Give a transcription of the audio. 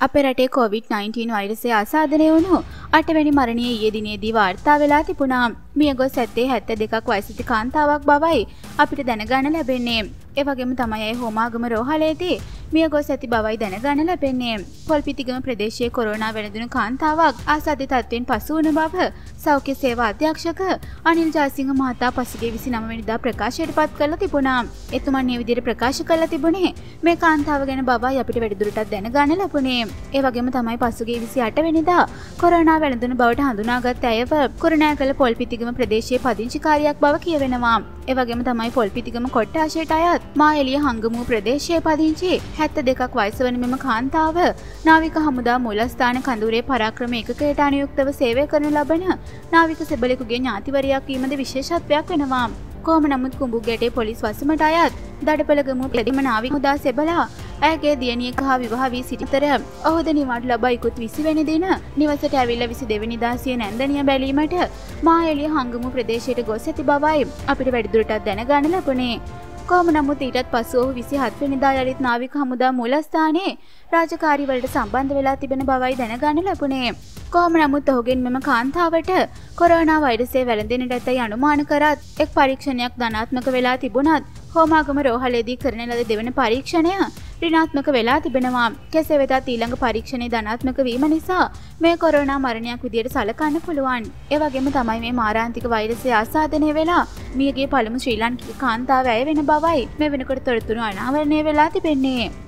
අපේ රටේ කොවිD-19 වෛරසය ආසාදනය වුණු අටවැනි මරණය ඊයේ දිනේදී වාර්තා වෙලා තිබුණා. මියගොස් ඇත්තේ 72ක් වයසති කාන්තාවක් බවයි අපිට දැනගන්න ලැබෙන්නේ. ඒ වගේම තමයි ඇය හෝමාගම රෝහලේදී මිය ගොස් ඇති බවයි දැනගන්න ලැබෙන්නේ. පොල්පිතිගම ප්‍රදේශයේ කොරෝනා වැළඳුණු කාන්තාවක් ආසාද්‍ය තත්ත්වයෙන් පසු වුණ බව සෞඛ්‍ය සේවා අධ්‍යක්ෂක අනිල් ජයසිංහ මහතා පසුගිය 29 වෙනිදා ප්‍රකාශයට පත් කරලා තිබුණා. එතුමන් මේ විදිහට ප්‍රකාශ කරලා තිබුණේ මේ කාන්තාව ගැන බවයි අපිට වැඩිදුරටත් දැනගන්න ලැබුණේ. ඒ වගේම තමයි පසුගිය 28 වෙනිදා කොරෝනා වැළඳුණු බවට හඳුනාගත් ඇයව කුරුණෑගල පොල්පිතිගම ප්‍රදේශයේ පදිංචිකාරියක් බව කියවෙනවා. ඒ වගේම තමයි පොල්පිතිගම කොට්ටාශයට අයත් මා එලිය හංගමූ ප්‍රදේශය පදිංචි හැත්ත දෙකක් වයිස වන මෙම කාන්තාව නාවික හමුදා මුලස්ථාන කඳුරේ පරාක්‍රම එකකයට අනයුක්තව සේවය කරනු ලබන නාවික සෙබලෙකුගේ ඥාතිවරයක් වීමද විශේෂත්වයක් වෙනවා. කෝම නමුත් කුඹු ගැටේ පොලිස් වසමට අයත් දඩපළගමු ප්‍රදිම නාවික හුදා සෙබලා ඇගේ දියනියක හා විවාහ වී සිටිතර ඔහුද නිවාට ලබා ඉකුත් විසිවැනි දින නිවසට ඇවිල්ල විසි දෙවනිදාසිය නැන්දනිය බැලීමට මා එලිය හංගමු ප්‍රදේශයට ගොස් ඇති බවයි අපිට වැඩිදුරටත් දැනගන්න ලබනේ. කොම නමුත් ඊටත් පසු ඔහු විසි හත්වනිදා යළිත් නාවික හමුදා මුලස්ථානයේ රාජකාරිවලට සම්බන්ධ වෙලා තිබෙන බවයි දැනගන්න ලැබුණේ. කොහම නමුත් ඔහුගෙන් මෙම කාන්තාවට කොරෝනා වෛරසේ වැළඳෙනට ඇතයි අනුමාන කරත් එක් පරීක්ෂණයක් ධනාත්මක වෙලා තිබුණත් හෝමාගම රෝහලේදී කරන ලද දෙවන පරීක්ෂණය රිනාත්මක වෙලා තිබෙනවා කෙසේ වෙතත් ඊළඟ පරීක්ෂණය ධනාත්මක වීම නිසා මේ කොරෝනා මරණයක් විදියට සලකන්න පුළුවන් ඒවගේම තමයි මේ මාරාන්තික වෛරසය ආසාධනය වෙලා මියගේ පළමු ශ්‍රී ලංකික කාන්තාව ඇය වෙන බවයි මේ වෙනකොට තොරතුරු අනාවරණය වෙලා තිබෙන්නේ.